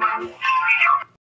Thank you.